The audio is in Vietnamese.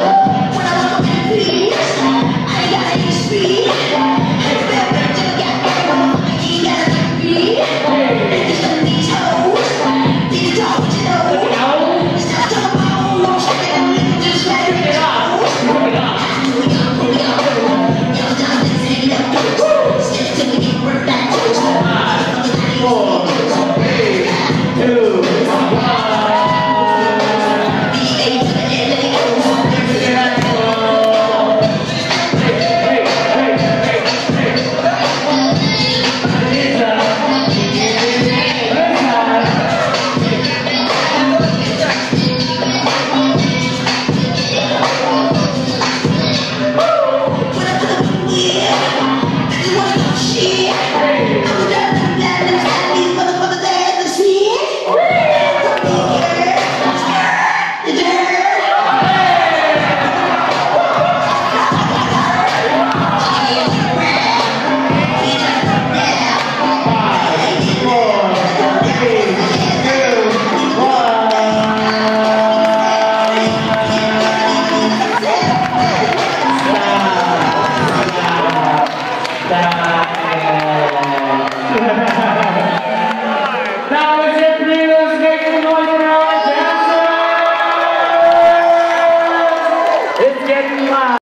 Amen. và